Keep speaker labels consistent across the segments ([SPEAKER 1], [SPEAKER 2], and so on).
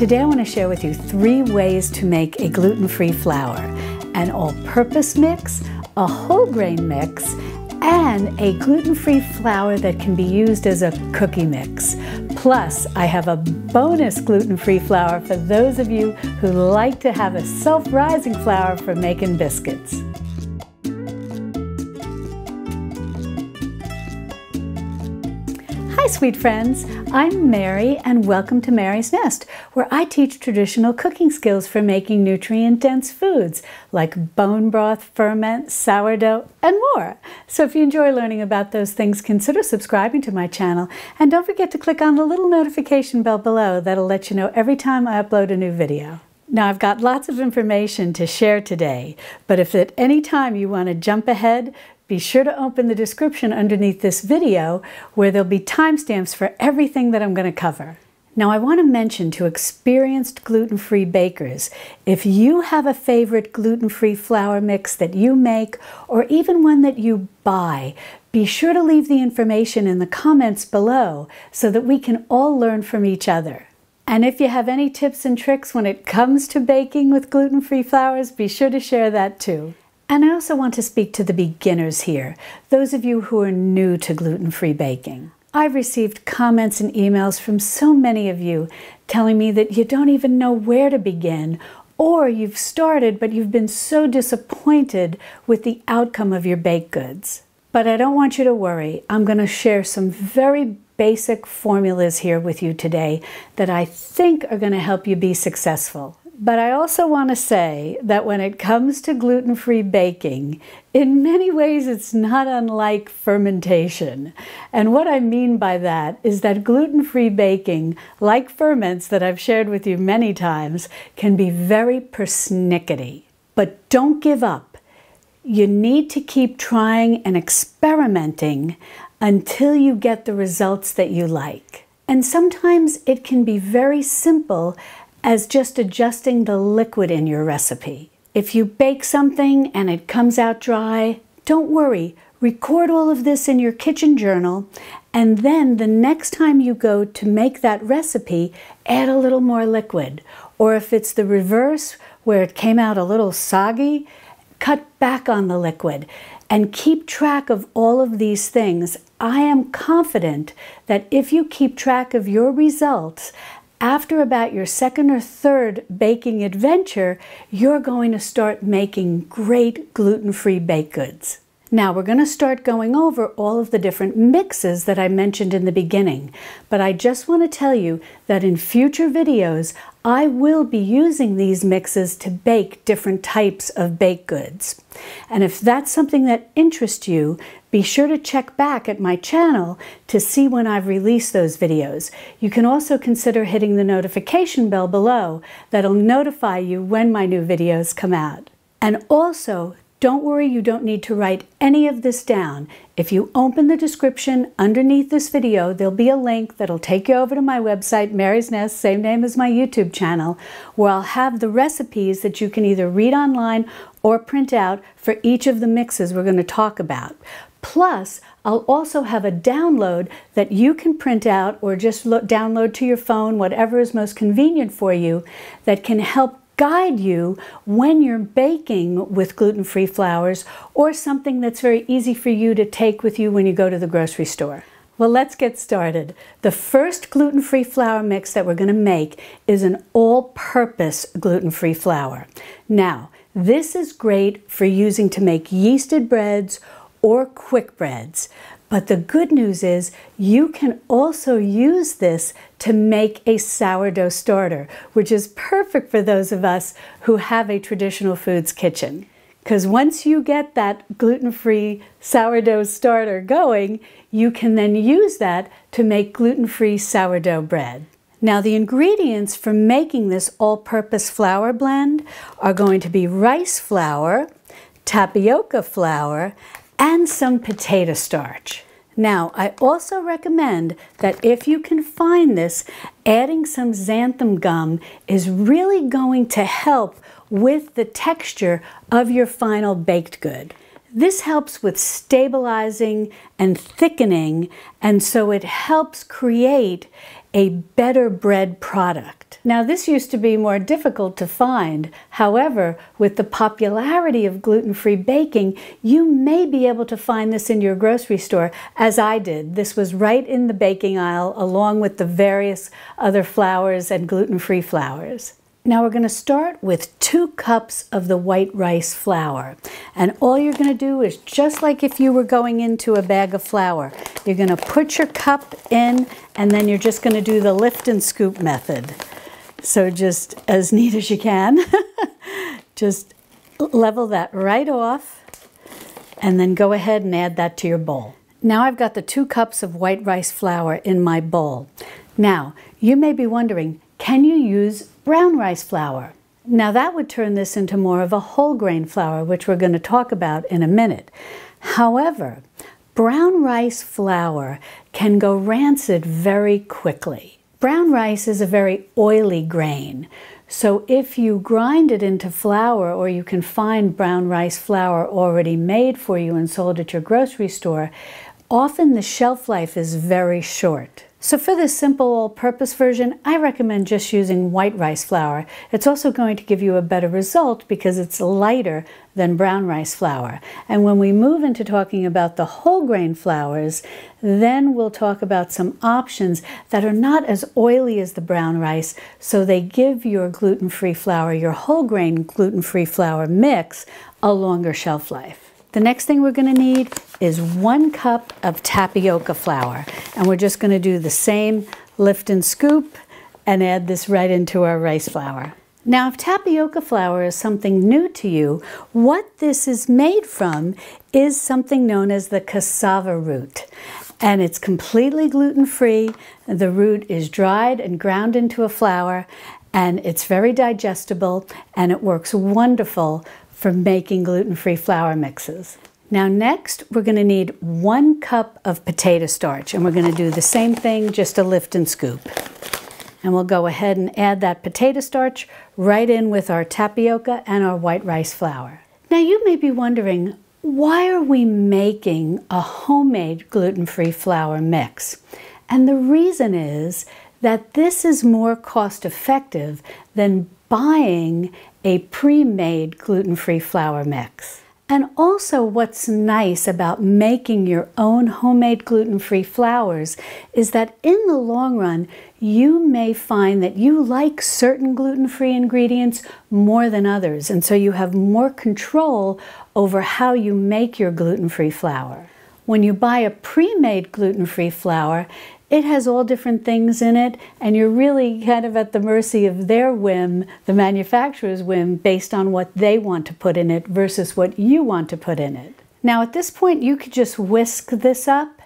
[SPEAKER 1] Today I want to share with you three ways to make a gluten-free flour. An all-purpose mix, a whole grain mix, and a gluten-free flour that can be used as a cookie mix. Plus, I have a bonus gluten-free flour for those of you who like to have a self-rising flour for making biscuits. Sweet friends. I'm Mary, and welcome to Mary's Nest, where I teach traditional cooking skills for making nutrient dense foods like bone broth, ferment, sourdough, and more. So, if you enjoy learning about those things, consider subscribing to my channel, and don't forget to click on the little notification bell below that'll let you know every time I upload a new video. Now, I've got lots of information to share today, but if at any time you want to jump ahead, be sure to open the description underneath this video where there'll be timestamps for everything that I'm going to cover. Now, I want to mention to experienced gluten free bakers if you have a favorite gluten free flour mix that you make or even one that you buy, be sure to leave the information in the comments below so that we can all learn from each other. And if you have any tips and tricks when it comes to baking with gluten free flours, be sure to share that too. And I also want to speak to the beginners here, those of you who are new to gluten free baking. I've received comments and emails from so many of you telling me that you don't even know where to begin, or you've started but you've been so disappointed with the outcome of your baked goods. But I don't want you to worry. I'm going to share some very basic formulas here with you today that I think are going to help you be successful. But I also want to say that when it comes to gluten free baking, in many ways it's not unlike fermentation. And what I mean by that is that gluten free baking, like ferments that I've shared with you many times, can be very persnickety. But don't give up. You need to keep trying and experimenting until you get the results that you like. And sometimes it can be very simple as just adjusting the liquid in your recipe. If you bake something and it comes out dry, don't worry. Record all of this in your kitchen journal, and then the next time you go to make that recipe, add a little more liquid. Or if it's the reverse, where it came out a little soggy, cut back on the liquid and keep track of all of these things. I am confident that if you keep track of your results after about your second or third baking adventure, you're going to start making great gluten free baked goods. Now we're going to start going over all of the different mixes that I mentioned in the beginning, but I just want to tell you that in future videos I will be using these mixes to bake different types of baked goods. And if that's something that interests you, be sure to check back at my channel to see when I've released those videos. You can also consider hitting the notification bell below that'll notify you when my new videos come out. And also, don't worry, you don't need to write any of this down. If you open the description underneath this video, there'll be a link that'll take you over to my website, Mary's Nest, same name as my YouTube channel, where I'll have the recipes that you can either read online or print out for each of the mixes we're going to talk about. Plus, I'll also have a download that you can print out or just download to your phone, whatever is most convenient for you, that can help guide you when you're baking with gluten free flours or something that's very easy for you to take with you when you go to the grocery store. Well, let's get started. The first gluten free flour mix that we're going to make is an all purpose gluten free flour. Now, this is great for using to make yeasted breads or quick breads. But the good news is you can also use this to make a sourdough starter, which is perfect for those of us who have a traditional foods kitchen. Because once you get that gluten free sourdough starter going, you can then use that to make gluten free sourdough bread. Now, the ingredients for making this all purpose flour blend are going to be rice flour, tapioca flour, and some potato starch. Now, I also recommend that if you can find this, adding some xanthan gum is really going to help with the texture of your final baked good. This helps with stabilizing and thickening, and so it helps create a better bread product. Now, this used to be more difficult to find. However, with the popularity of gluten free baking, you may be able to find this in your grocery store, as I did. This was right in the baking aisle, along with the various other flours and gluten free flours. Now we're going to start with two cups of the white rice flour. And all you're going to do is just like if you were going into a bag of flour, you're going to put your cup in and then you're just going to do the lift and scoop method. So just as neat as you can, just level that right off and then go ahead and add that to your bowl. Now I've got the two cups of white rice flour in my bowl. Now, you may be wondering, can you use brown rice flour? Now that would turn this into more of a whole grain flour, which we're going to talk about in a minute. However, brown rice flour can go rancid very quickly. Brown rice is a very oily grain. So if you grind it into flour or you can find brown rice flour already made for you and sold at your grocery store, often the shelf life is very short. So for this simple all-purpose version, I recommend just using white rice flour. It's also going to give you a better result because it's lighter than brown rice flour. And when we move into talking about the whole grain flours, then we'll talk about some options that are not as oily as the brown rice, so they give your gluten-free flour, your whole grain gluten-free flour mix, a longer shelf life. The next thing we're going to need is one cup of tapioca flour. And we're just going to do the same lift and scoop and add this right into our rice flour. Now, if tapioca flour is something new to you, what this is made from is something known as the cassava root. And it's completely gluten-free. The root is dried and ground into a flour, and it's very digestible, and it works wonderful for making gluten-free flour mixes. Now next, we're gonna need one cup of potato starch, and we're gonna do the same thing, just a lift and scoop. And we'll go ahead and add that potato starch right in with our tapioca and our white rice flour. Now you may be wondering, why are we making a homemade gluten-free flour mix? And the reason is that this is more cost effective than buying a pre-made gluten-free flour mix. And also what's nice about making your own homemade gluten-free flours is that in the long run, you may find that you like certain gluten-free ingredients more than others. And so you have more control over how you make your gluten-free flour. When you buy a pre-made gluten-free flour, it has all different things in it, and you're really kind of at the mercy of their whim, the manufacturer's whim, based on what they want to put in it versus what you want to put in it. Now, at this point, you could just whisk this up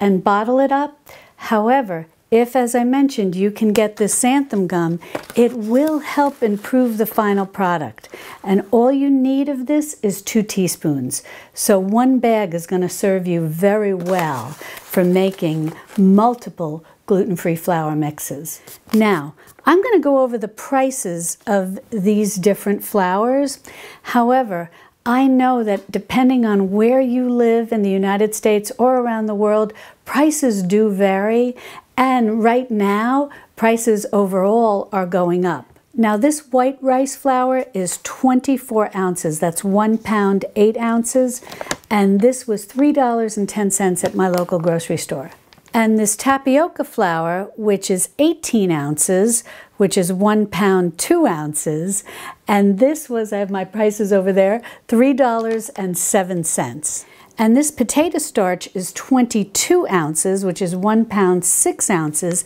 [SPEAKER 1] and bottle it up. However, if, as I mentioned, you can get this xanthan gum, it will help improve the final product. And all you need of this is two teaspoons. So one bag is going to serve you very well for making multiple gluten-free flour mixes. Now, I'm going to go over the prices of these different flours. However, I know that depending on where you live in the United States or around the world, prices do vary, and right now, prices overall are going up. Now this white rice flour is 24 ounces. That's one pound, eight ounces. And this was $3.10 at my local grocery store. And this tapioca flour, which is 18 ounces, which is one pound, two ounces. And this was, I have my prices over there, $3.07. And this potato starch is 22 ounces, which is one pound, six ounces.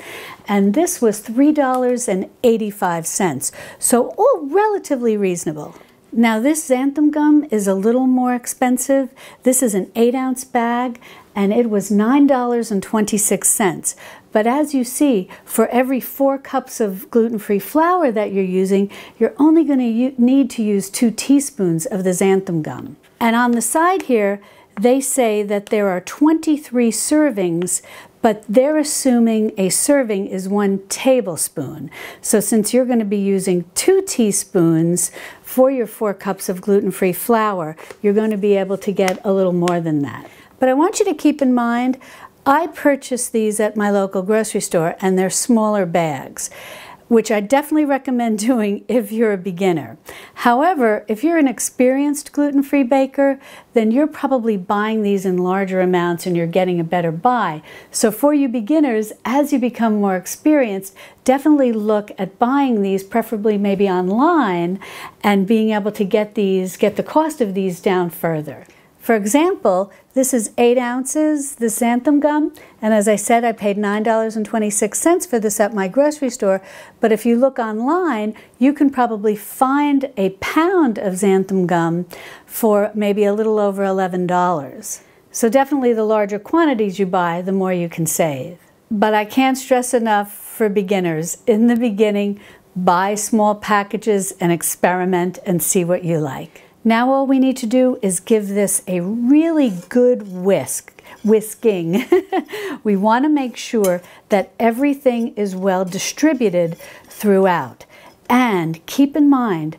[SPEAKER 1] And this was $3.85. So all relatively reasonable. Now this xanthan gum is a little more expensive. This is an eight ounce bag and it was $9.26. But as you see, for every four cups of gluten-free flour that you're using, you're only going to need to use two teaspoons of the xanthan gum. And on the side here, they say that there are 23 servings, but they're assuming a serving is one tablespoon. So since you're going to be using two teaspoons for your four cups of gluten-free flour, you're going to be able to get a little more than that. But I want you to keep in mind, I purchase these at my local grocery store and they're smaller bags which I definitely recommend doing if you're a beginner. However, if you're an experienced gluten-free baker, then you're probably buying these in larger amounts and you're getting a better buy. So for you beginners, as you become more experienced, definitely look at buying these, preferably maybe online, and being able to get these, get the cost of these down further. For example, this is 8 ounces, the xanthan gum, and as I said, I paid $9.26 for this at my grocery store, but if you look online, you can probably find a pound of xanthan gum for maybe a little over $11. So definitely the larger quantities you buy, the more you can save. But I can't stress enough for beginners, in the beginning, buy small packages and experiment and see what you like. Now all we need to do is give this a really good whisk, whisking. we want to make sure that everything is well distributed throughout. And keep in mind,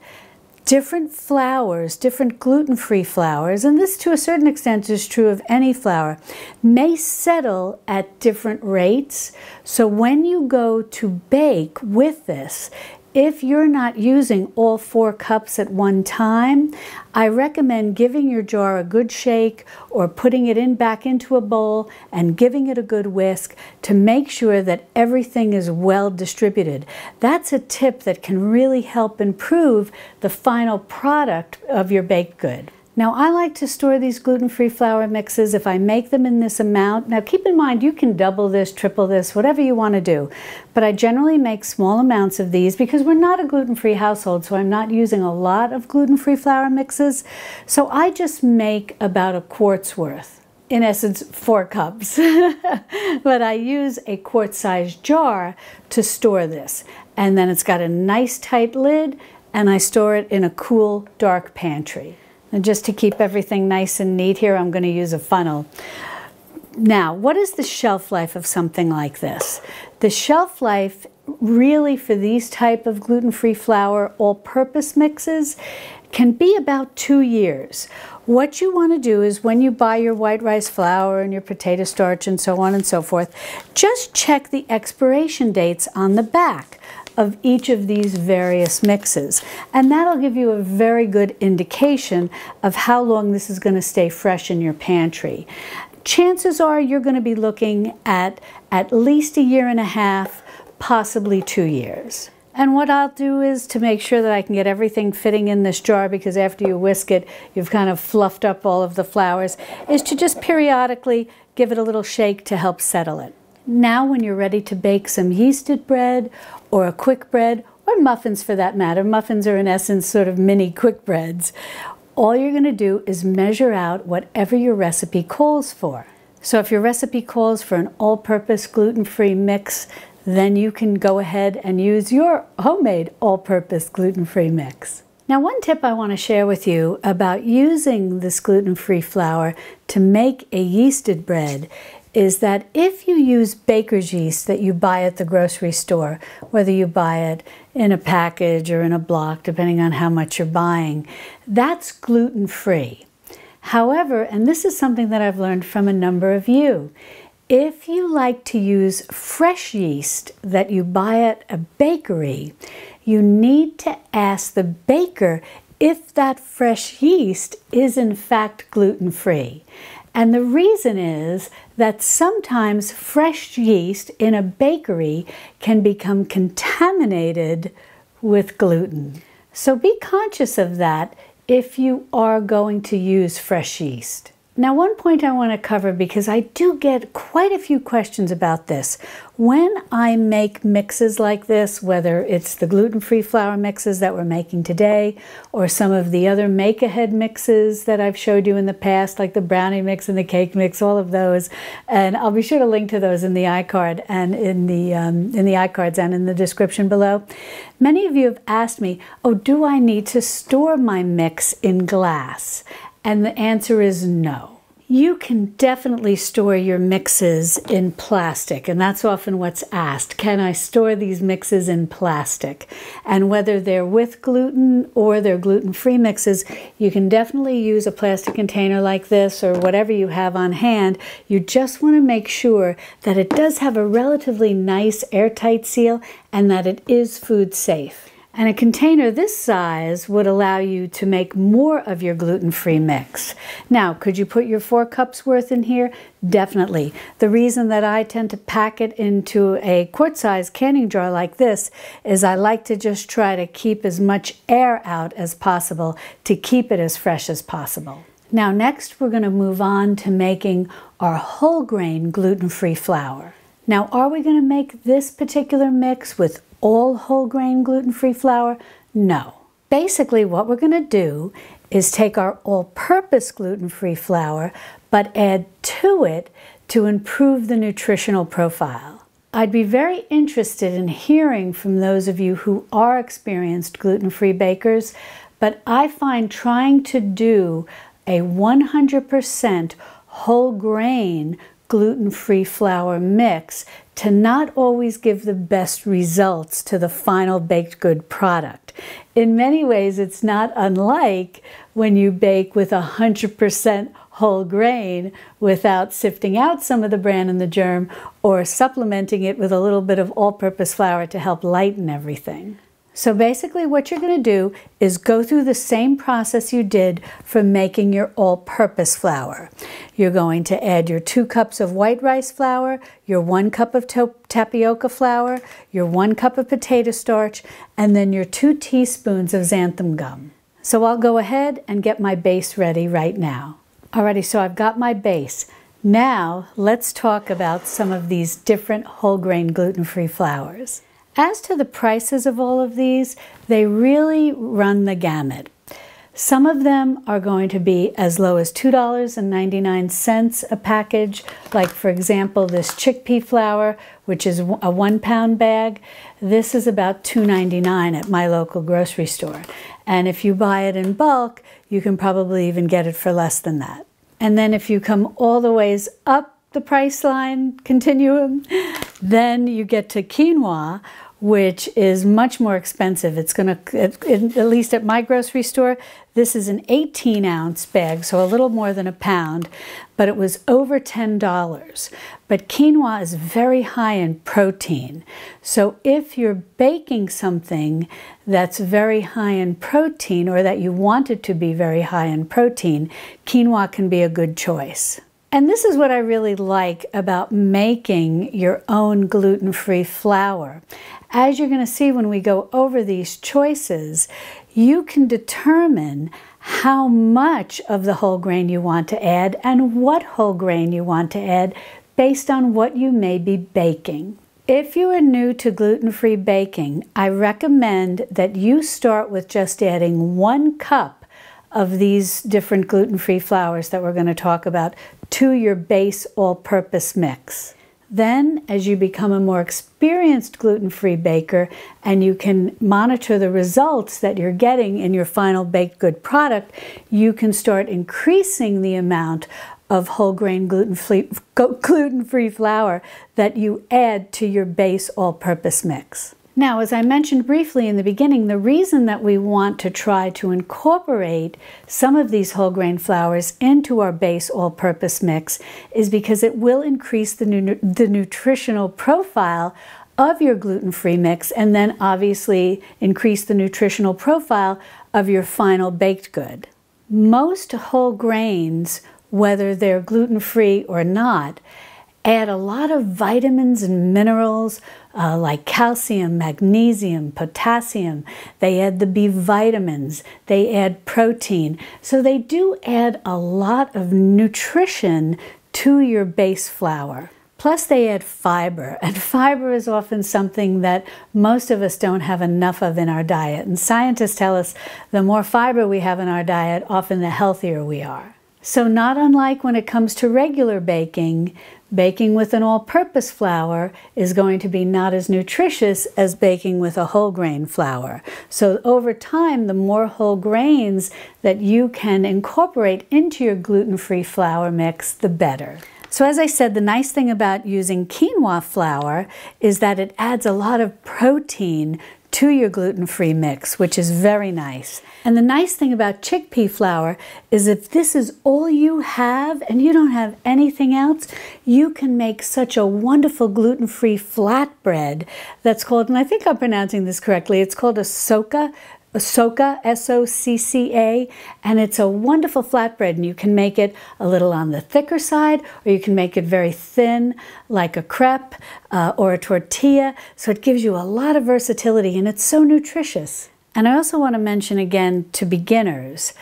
[SPEAKER 1] different flours, different gluten-free flours, and this to a certain extent is true of any flour, may settle at different rates. So when you go to bake with this, if you're not using all four cups at one time, I recommend giving your jar a good shake or putting it in back into a bowl and giving it a good whisk to make sure that everything is well distributed. That's a tip that can really help improve the final product of your baked good. Now I like to store these gluten-free flour mixes if I make them in this amount. Now keep in mind you can double this, triple this, whatever you want to do. But I generally make small amounts of these because we're not a gluten-free household so I'm not using a lot of gluten-free flour mixes. So I just make about a quart's worth in essence four cups but I use a quart sized jar to store this and then it's got a nice tight lid and I store it in a cool dark pantry and just to keep everything nice and neat here, I'm going to use a funnel. Now, what is the shelf life of something like this? The shelf life really for these type of gluten-free flour all-purpose mixes can be about two years. What you want to do is when you buy your white rice flour and your potato starch and so on and so forth, just check the expiration dates on the back of each of these various mixes. And that'll give you a very good indication of how long this is going to stay fresh in your pantry. Chances are you're going to be looking at at least a year and a half, possibly two years. And what I'll do is to make sure that I can get everything fitting in this jar because after you whisk it, you've kind of fluffed up all of the flours, is to just periodically give it a little shake to help settle it. Now when you're ready to bake some yeasted bread or a quick bread or muffins for that matter, muffins are in essence sort of mini quick breads, all you're going to do is measure out whatever your recipe calls for. So if your recipe calls for an all-purpose gluten-free mix, then you can go ahead and use your homemade all-purpose gluten-free mix. Now one tip I want to share with you about using this gluten-free flour to make a yeasted bread is that if you use baker's yeast that you buy at the grocery store, whether you buy it in a package or in a block, depending on how much you're buying, that's gluten free. However, and this is something that I've learned from a number of you, if you like to use fresh yeast that you buy at a bakery, you need to ask the baker if that fresh yeast is in fact gluten free. And the reason is that sometimes fresh yeast in a bakery can become contaminated with gluten. So be conscious of that if you are going to use fresh yeast. Now, one point I want to cover because I do get quite a few questions about this. When I make mixes like this, whether it's the gluten-free flour mixes that we're making today or some of the other make-ahead mixes that I've showed you in the past, like the brownie mix and the cake mix, all of those, and I'll be sure to link to those in the iCard and in the um, in the iCards and in the description below. Many of you have asked me, "Oh, do I need to store my mix in glass?" And the answer is no. You can definitely store your mixes in plastic, and that's often what's asked. Can I store these mixes in plastic? And whether they're with gluten or they're gluten free mixes, you can definitely use a plastic container like this or whatever you have on hand. You just want to make sure that it does have a relatively nice airtight seal and that it is food safe. And a container this size would allow you to make more of your gluten-free mix. Now, could you put your four cups worth in here? Definitely. The reason that I tend to pack it into a quart-sized canning jar like this is I like to just try to keep as much air out as possible to keep it as fresh as possible. Now next we're going to move on to making our whole grain gluten-free flour. Now are we going to make this particular mix with all whole grain gluten free flour? No. Basically, what we're going to do is take our all purpose gluten free flour but add to it to improve the nutritional profile. I'd be very interested in hearing from those of you who are experienced gluten free bakers, but I find trying to do a 100% whole grain gluten free flour mix to not always give the best results to the final baked good product. In many ways, it's not unlike when you bake with 100% whole grain without sifting out some of the bran and the germ or supplementing it with a little bit of all purpose flour to help lighten everything. So basically what you're going to do is go through the same process you did for making your all-purpose flour. You're going to add your two cups of white rice flour, your one cup of tapioca flour, your one cup of potato starch, and then your two teaspoons of xanthan gum. So I'll go ahead and get my base ready right now. Alrighty, so I've got my base. Now let's talk about some of these different whole grain gluten-free flours. As to the prices of all of these, they really run the gamut. Some of them are going to be as low as $2.99 a package, like for example this chickpea flour, which is a one pound bag. This is about $2.99 at my local grocery store. And if you buy it in bulk, you can probably even get it for less than that. And then if you come all the ways up the price line continuum, then you get to quinoa, which is much more expensive. It's going to, at, least at my grocery store, this is an 18 ounce bag, so a little more than a pound, but it was over $10. But quinoa is very high in protein. So if you're baking something that's very high in protein or that you want it to be very high in protein, quinoa can be a good choice. And this is what I really like about making your own gluten-free flour. As you're going to see when we go over these choices, you can determine how much of the whole grain you want to add and what whole grain you want to add based on what you may be baking. If you are new to gluten-free baking, I recommend that you start with just adding one cup of these different gluten-free flours that we're going to talk about to your base all-purpose mix. Then, as you become a more experienced gluten-free baker and you can monitor the results that you're getting in your final baked good product, you can start increasing the amount of whole grain gluten-free gluten-free flour that you add to your base all-purpose mix. Now, as I mentioned briefly in the beginning, the reason that we want to try to incorporate some of these whole grain flours into our base all-purpose mix is because it will increase the, nu the nutritional profile of your gluten-free mix and then obviously increase the nutritional profile of your final baked good. Most whole grains, whether they're gluten-free or not, add a lot of vitamins and minerals uh, like calcium, magnesium, potassium. They add the B vitamins. They add protein. So they do add a lot of nutrition to your base flour. Plus, they add fiber, and fiber is often something that most of us don't have enough of in our diet. And scientists tell us the more fiber we have in our diet, often the healthier we are. So, not unlike when it comes to regular baking, Baking with an all-purpose flour is going to be not as nutritious as baking with a whole grain flour. So over time, the more whole grains that you can incorporate into your gluten-free flour mix, the better. So as I said, the nice thing about using quinoa flour is that it adds a lot of protein to your gluten-free mix, which is very nice. And the nice thing about chickpea flour is if this is all you have and you don't have anything else, you can make such a wonderful gluten-free flatbread that's called, and I think I'm pronouncing this correctly, it's called a socca Socca, S-O-C-C-A, and it's a wonderful flatbread, and you can make it a little on the thicker side, or you can make it very thin, like a crepe uh, or a tortilla, so it gives you a lot of versatility, and it's so nutritious. And I also want to mention again to beginners,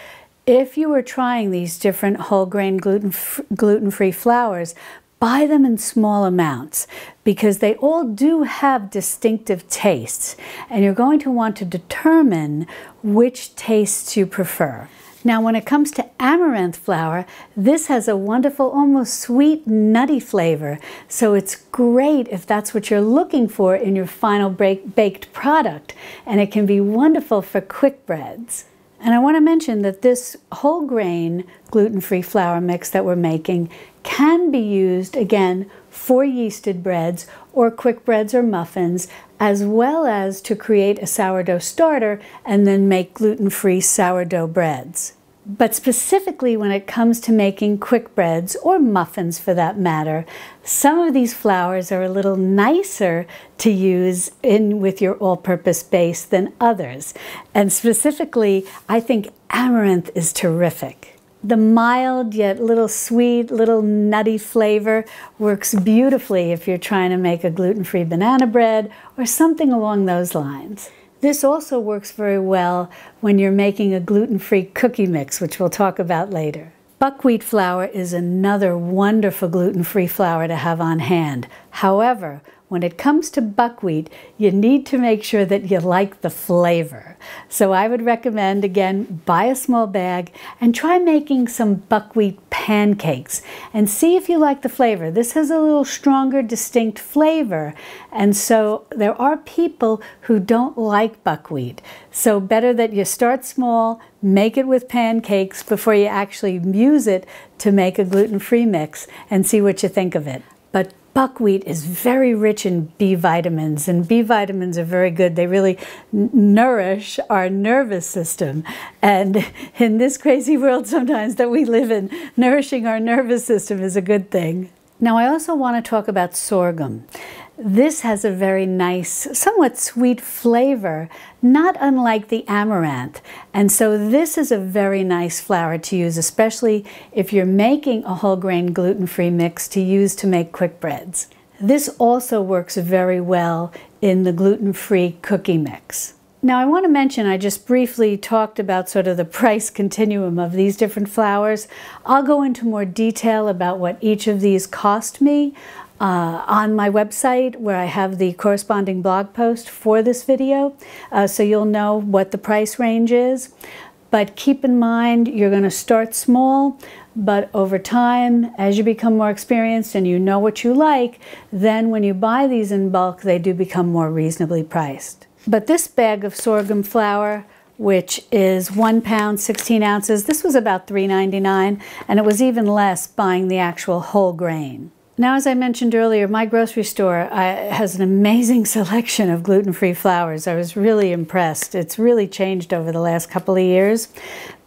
[SPEAKER 1] if you are trying these different whole grain gluten gluten-free flours, buy them in small amounts because they all do have distinctive tastes and you're going to want to determine which tastes you prefer. Now when it comes to amaranth flour, this has a wonderful, almost sweet, nutty flavor. So it's great if that's what you're looking for in your final baked product. And it can be wonderful for quick breads. And I want to mention that this whole grain gluten-free flour mix that we're making can be used again for yeasted breads or quick breads or muffins, as well as to create a sourdough starter and then make gluten-free sourdough breads. But specifically when it comes to making quick breads or muffins for that matter, some of these flours are a little nicer to use in with your all-purpose base than others. And specifically, I think amaranth is terrific. The mild yet little sweet, little nutty flavor works beautifully if you're trying to make a gluten-free banana bread or something along those lines. This also works very well when you're making a gluten-free cookie mix, which we'll talk about later. Buckwheat flour is another wonderful gluten-free flour to have on hand. However, when it comes to buckwheat, you need to make sure that you like the flavor. So I would recommend, again, buy a small bag and try making some buckwheat pancakes and see if you like the flavor. This has a little stronger, distinct flavor. And so there are people who don't like buckwheat. So better that you start small, make it with pancakes before you actually use it to make a gluten-free mix and see what you think of it. But buckwheat is very rich in B vitamins, and B vitamins are very good. They really nourish our nervous system. And in this crazy world sometimes that we live in, nourishing our nervous system is a good thing. Now, I also want to talk about sorghum. This has a very nice, somewhat sweet flavor, not unlike the amaranth. And so this is a very nice flour to use, especially if you're making a whole grain gluten-free mix to use to make quick breads. This also works very well in the gluten-free cookie mix. Now I want to mention, I just briefly talked about sort of the price continuum of these different flours. I'll go into more detail about what each of these cost me uh, on my website where I have the corresponding blog post for this video, uh, so you'll know what the price range is. But keep in mind, you're going to start small, but over time, as you become more experienced and you know what you like, then when you buy these in bulk, they do become more reasonably priced. But this bag of sorghum flour, which is one pound, 16 ounces, this was about $3.99, and it was even less buying the actual whole grain. Now, as I mentioned earlier, my grocery store uh, has an amazing selection of gluten-free flours. I was really impressed. It's really changed over the last couple of years.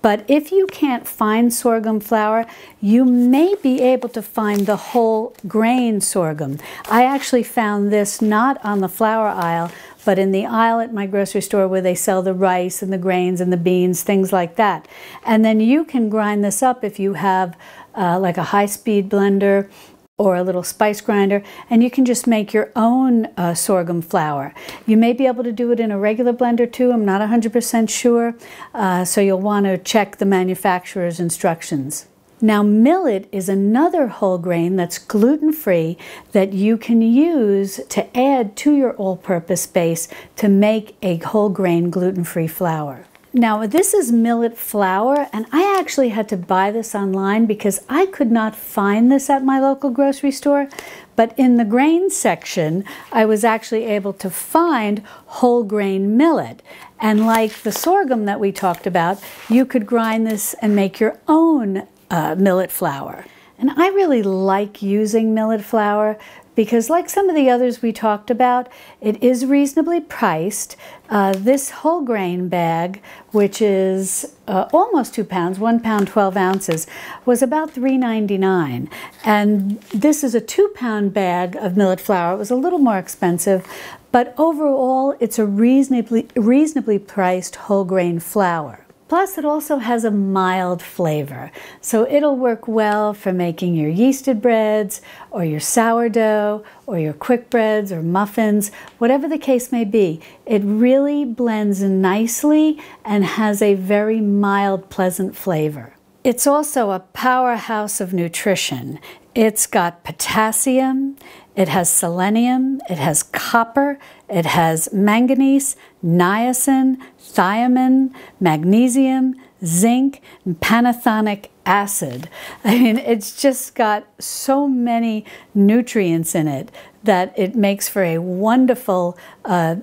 [SPEAKER 1] But if you can't find sorghum flour, you may be able to find the whole grain sorghum. I actually found this not on the flour aisle, but in the aisle at my grocery store where they sell the rice and the grains and the beans, things like that. And then you can grind this up if you have uh, like a high-speed blender or a little spice grinder, and you can just make your own uh, sorghum flour. You may be able to do it in a regular blender too, I'm not 100% sure, uh, so you'll want to check the manufacturer's instructions. Now, millet is another whole grain that's gluten-free that you can use to add to your all-purpose base to make a whole grain gluten-free flour. Now, this is millet flour, and I actually had to buy this online because I could not find this at my local grocery store. But in the grain section, I was actually able to find whole grain millet. And like the sorghum that we talked about, you could grind this and make your own uh, millet flour. And I really like using millet flour because like some of the others we talked about, it is reasonably priced. Uh, this whole grain bag, which is uh, almost two pounds, one pound, 12 ounces, was about $3.99. And this is a two pound bag of millet flour. It was a little more expensive, but overall, it's a reasonably, reasonably priced whole grain flour. Plus, it also has a mild flavor, so it'll work well for making your yeasted breads, or your sourdough, or your quick breads, or muffins, whatever the case may be. It really blends nicely and has a very mild, pleasant flavor. It's also a powerhouse of nutrition. It's got potassium, it has selenium, it has copper, it has manganese, niacin, thiamine, magnesium, zinc, and pantothenic acid. I mean, it's just got so many nutrients in it that it makes for a wonderful, uh,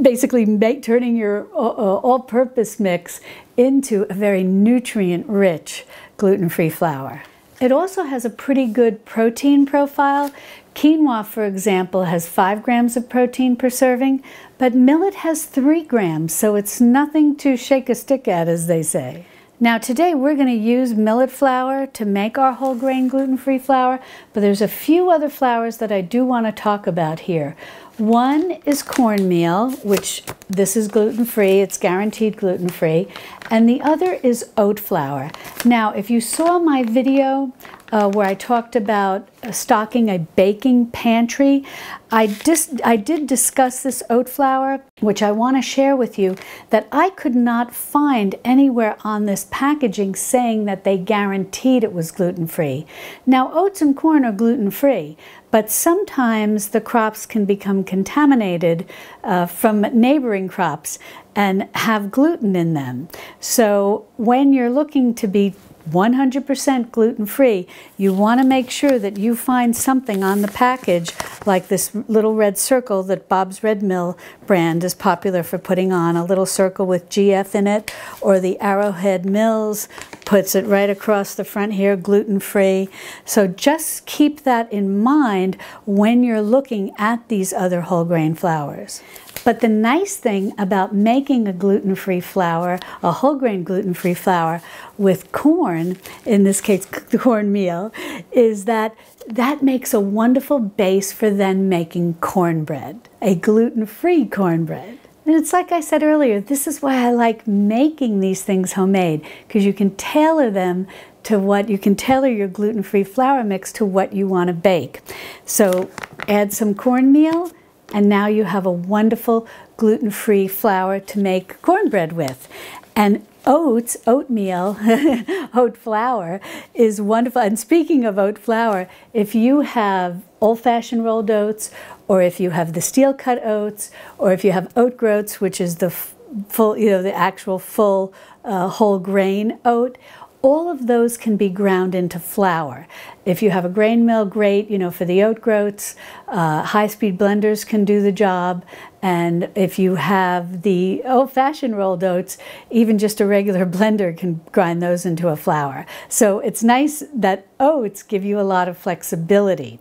[SPEAKER 1] basically make, turning your uh, uh, all-purpose mix into a very nutrient-rich gluten-free flour. It also has a pretty good protein profile. Quinoa, for example, has 5 grams of protein per serving, but millet has 3 grams, so it's nothing to shake a stick at, as they say. Now today we're going to use millet flour to make our whole grain gluten-free flour, but there's a few other flours that I do want to talk about here. One is cornmeal, which this is gluten-free, it's guaranteed gluten-free, and the other is oat flour. Now, if you saw my video uh, where I talked about uh, stocking a baking pantry. I, dis I did discuss this oat flour, which I want to share with you, that I could not find anywhere on this packaging saying that they guaranteed it was gluten-free. Now, oats and corn are gluten-free, but sometimes the crops can become contaminated uh, from neighboring crops and have gluten in them. So when you're looking to be 100% gluten free, you want to make sure that you find something on the package like this little red circle that Bob's Red Mill brand is popular for putting on, a little circle with GF in it, or the Arrowhead Mills puts it right across the front here, gluten free. So just keep that in mind when you're looking at these other whole grain flours. But the nice thing about making a gluten-free flour, a whole grain gluten-free flour with corn, in this case the cornmeal, is that that makes a wonderful base for then making cornbread, a gluten-free cornbread. And it's like I said earlier, this is why I like making these things homemade, because you can tailor them to what you can tailor your gluten-free flour mix to what you want to bake. So add some cornmeal, and now you have a wonderful gluten-free flour to make cornbread with. And oats, oatmeal, oat flour is wonderful. And speaking of oat flour, if you have old-fashioned rolled oats, or if you have the steel cut oats, or if you have oat groats, which is the full, you know, the actual full uh, whole grain oat, all of those can be ground into flour. If you have a grain mill, great, you know, for the oat groats. Uh, high-speed blenders can do the job. And if you have the old-fashioned rolled oats, even just a regular blender can grind those into a flour. So it's nice that oats give you a lot of flexibility.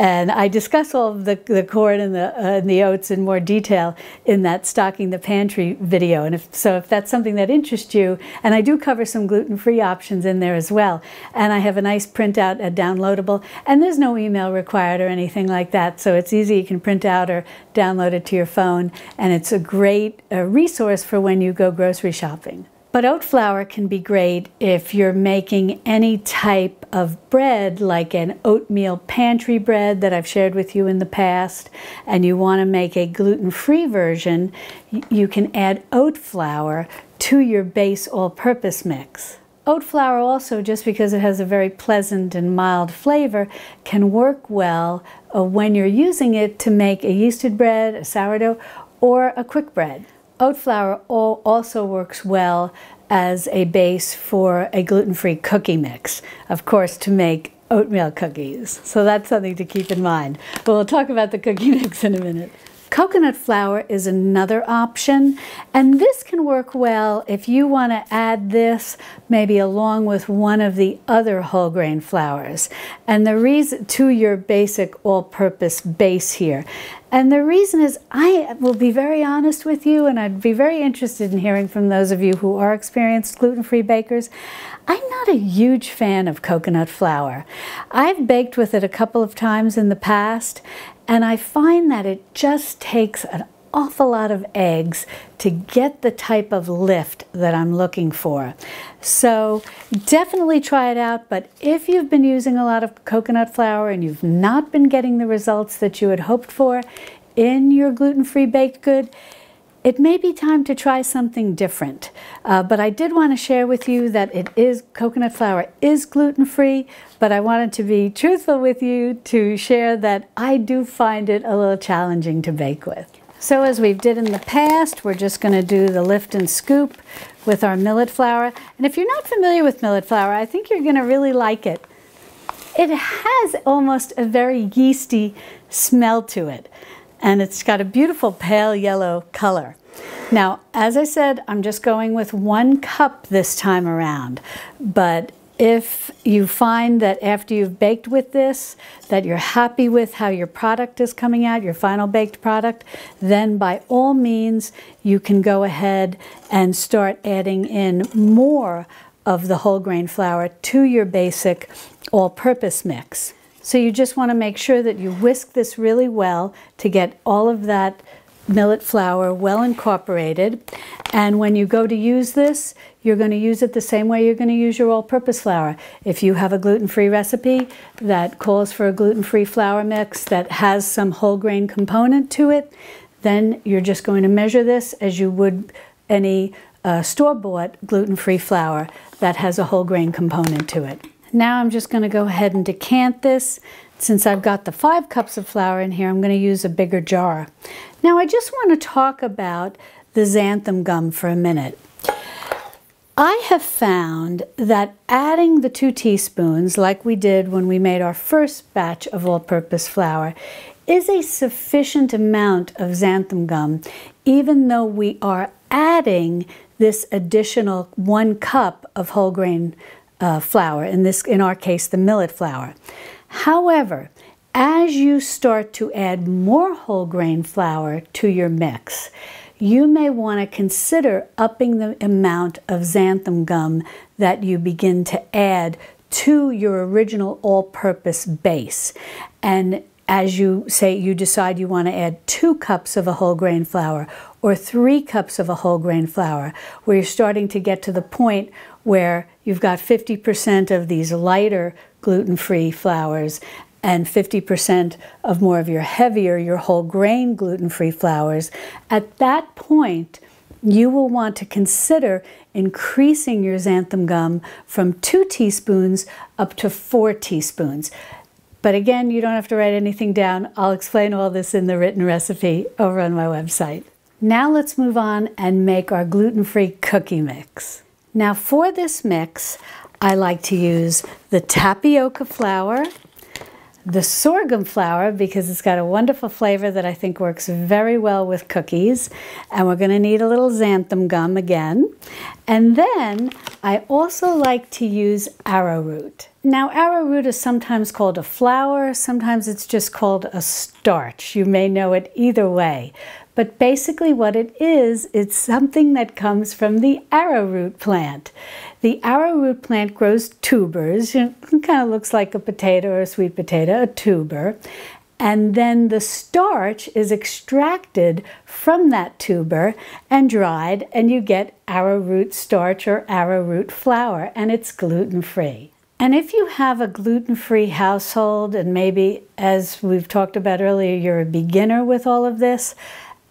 [SPEAKER 1] And I discuss all of the, the corn and the, uh, and the oats in more detail in that Stocking the Pantry video. And if, so if that's something that interests you, and I do cover some gluten-free options in there as well. And I have a nice printout, a downloadable, and there's no email required or anything like that. So it's easy, you can print out or download it to your phone. And it's a great uh, resource for when you go grocery shopping. But oat flour can be great if you're making any type of bread, like an oatmeal pantry bread that I've shared with you in the past, and you want to make a gluten-free version, you can add oat flour to your base all-purpose mix. Oat flour also, just because it has a very pleasant and mild flavor, can work well uh, when you're using it to make a yeasted bread, a sourdough, or a quick bread. Oat flour also works well as a base for a gluten-free cookie mix, of course, to make oatmeal cookies. So that's something to keep in mind. But we'll talk about the cookie mix in a minute. Coconut flour is another option, and this can work well if you want to add this maybe along with one of the other whole grain flours. And the reason to your basic all-purpose base here. And the reason is I will be very honest with you, and I'd be very interested in hearing from those of you who are experienced gluten-free bakers. I'm not a huge fan of coconut flour. I've baked with it a couple of times in the past, and I find that it just takes an awful lot of eggs to get the type of lift that I'm looking for. So definitely try it out, but if you've been using a lot of coconut flour and you've not been getting the results that you had hoped for in your gluten-free baked good, it may be time to try something different. Uh, but I did want to share with you that it is coconut flour is gluten-free, but I wanted to be truthful with you to share that I do find it a little challenging to bake with. So as we've did in the past, we're just going to do the lift and scoop with our millet flour. And if you're not familiar with millet flour, I think you're going to really like it. It has almost a very yeasty smell to it and it's got a beautiful pale yellow color. Now, as I said, I'm just going with one cup this time around, but if you find that after you've baked with this, that you're happy with how your product is coming out, your final baked product, then by all means, you can go ahead and start adding in more of the whole grain flour to your basic all-purpose mix. So you just want to make sure that you whisk this really well to get all of that millet flour well incorporated. And when you go to use this, you're going to use it the same way you're going to use your all-purpose flour. If you have a gluten-free recipe that calls for a gluten-free flour mix that has some whole grain component to it, then you're just going to measure this as you would any uh, store-bought gluten-free flour that has a whole grain component to it. Now I'm just going to go ahead and decant this. Since I've got the five cups of flour in here, I'm going to use a bigger jar. Now I just want to talk about the xanthan gum for a minute. I have found that adding the two teaspoons, like we did when we made our first batch of all-purpose flour, is a sufficient amount of xanthan gum, even though we are adding this additional one cup of whole grain uh, flour, in, this, in our case, the millet flour. However, as you start to add more whole grain flour to your mix, you may want to consider upping the amount of xanthan gum that you begin to add to your original all-purpose base. And as you say you decide you want to add two cups of a whole grain flour or three cups of a whole grain flour, where you're starting to get to the point where you've got 50% of these lighter gluten-free flours and 50% of more of your heavier, your whole grain gluten-free flours, at that point, you will want to consider increasing your xanthan gum from two teaspoons up to four teaspoons. But again, you don't have to write anything down. I'll explain all this in the written recipe over on my website. Now let's move on and make our gluten-free cookie mix. Now for this mix, I like to use the tapioca flour, the sorghum flour because it's got a wonderful flavor that I think works very well with cookies. And we're going to need a little xanthan gum again. And then I also like to use arrowroot. Now arrowroot is sometimes called a flour, sometimes it's just called a starch. You may know it either way. But basically what it is, it's something that comes from the arrowroot plant. The arrowroot plant grows tubers. It kind of looks like a potato or a sweet potato, a tuber. And then the starch is extracted from that tuber and dried, and you get arrowroot starch or arrowroot flour, and it's gluten-free. And if you have a gluten-free household, and maybe, as we've talked about earlier, you're a beginner with all of this,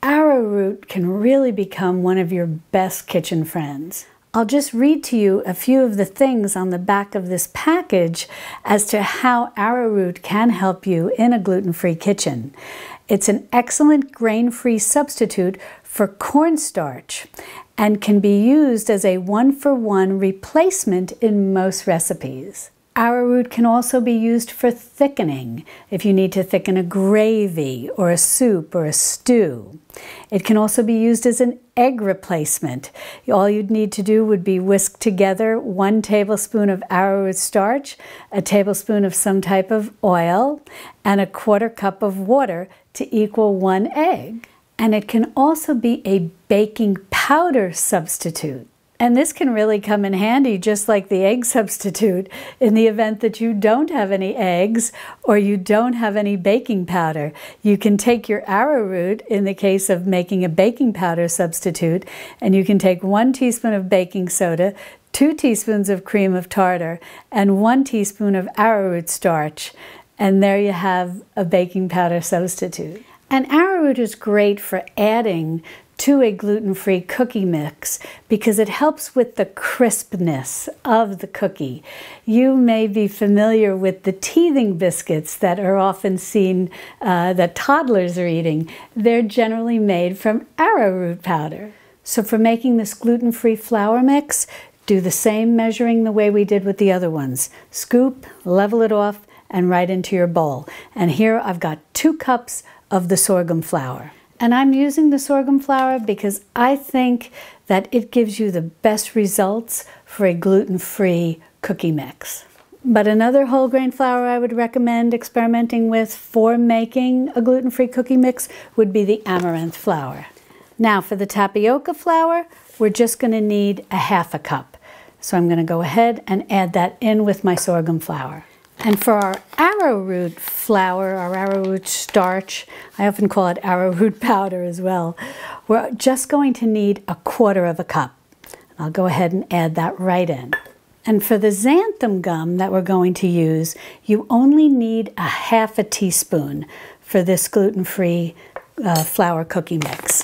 [SPEAKER 1] arrowroot can really become one of your best kitchen friends. I'll just read to you a few of the things on the back of this package as to how arrowroot can help you in a gluten-free kitchen. It's an excellent grain-free substitute for cornstarch and can be used as a one-for-one -one replacement in most recipes. Arrowroot can also be used for thickening if you need to thicken a gravy or a soup or a stew. It can also be used as an egg replacement. All you'd need to do would be whisk together one tablespoon of arrowroot starch, a tablespoon of some type of oil, and a quarter cup of water to equal one egg. And it can also be a baking powder substitute. And this can really come in handy, just like the egg substitute, in the event that you don't have any eggs or you don't have any baking powder. You can take your arrowroot, in the case of making a baking powder substitute, and you can take one teaspoon of baking soda, two teaspoons of cream of tartar, and one teaspoon of arrowroot starch. And there you have a baking powder substitute. And arrowroot is great for adding to a gluten-free cookie mix because it helps with the crispness of the cookie. You may be familiar with the teething biscuits that are often seen uh, that toddlers are eating. They're generally made from arrowroot powder. So for making this gluten-free flour mix, do the same measuring the way we did with the other ones. Scoop, level it off, and right into your bowl. And here I've got two cups of the sorghum flour. And I'm using the sorghum flour because I think that it gives you the best results for a gluten-free cookie mix. But another whole grain flour I would recommend experimenting with for making a gluten-free cookie mix would be the amaranth flour. Now for the tapioca flour, we're just going to need a half a cup. So I'm going to go ahead and add that in with my sorghum flour. And for our arrowroot flour, our arrowroot starch, I often call it arrowroot powder as well, we're just going to need a quarter of a cup. I'll go ahead and add that right in. And for the xanthan gum that we're going to use, you only need a half a teaspoon for this gluten-free uh, flour cookie mix.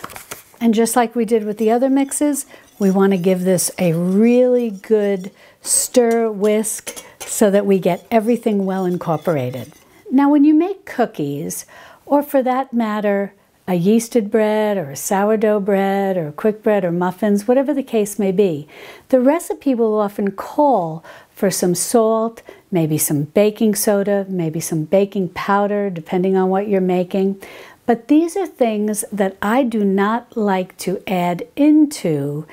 [SPEAKER 1] And just like we did with the other mixes, we want to give this a really good stir whisk so that we get everything well incorporated. Now when you make cookies, or for that matter, a yeasted bread or a sourdough bread or quick bread or muffins, whatever the case may be, the recipe will often call for some salt, maybe some baking soda, maybe some baking powder, depending on what you're making. But these are things that I do not like to add into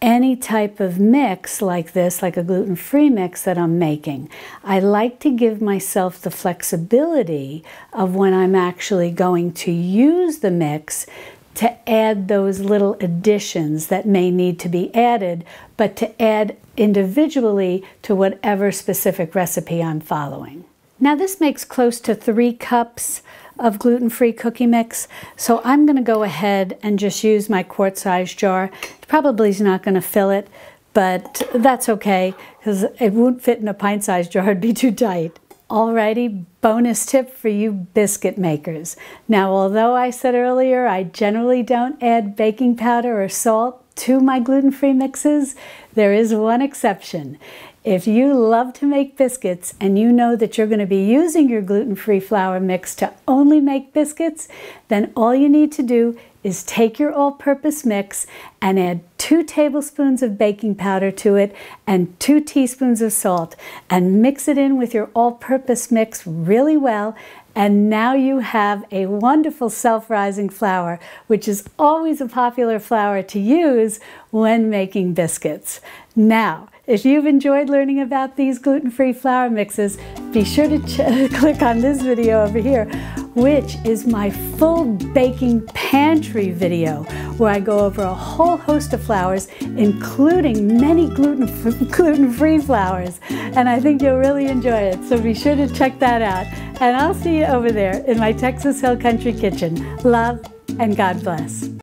[SPEAKER 1] any type of mix like this, like a gluten-free mix that I'm making. I like to give myself the flexibility of when I'm actually going to use the mix to add those little additions that may need to be added, but to add individually to whatever specific recipe I'm following. Now this makes close to three cups of gluten-free cookie mix. So I'm going to go ahead and just use my quart size jar. It probably is not going to fill it, but that's okay because it won't fit in a pint size jar. It'd be too tight. Alrighty, bonus tip for you biscuit makers. Now, although I said earlier I generally don't add baking powder or salt to my gluten-free mixes, there is one exception. If you love to make biscuits and you know that you're going to be using your gluten-free flour mix to only make biscuits, then all you need to do is take your all-purpose mix and add two tablespoons of baking powder to it and two teaspoons of salt and mix it in with your all-purpose mix really well and now you have a wonderful self-rising flour, which is always a popular flour to use when making biscuits. Now, if you've enjoyed learning about these gluten-free flour mixes, be sure to click on this video over here, which is my full baking pantry video, where I go over a whole host of flours, including many gluten-free flours. And I think you'll really enjoy it, so be sure to check that out. And I'll see you over there in my Texas Hill Country Kitchen. Love and God bless.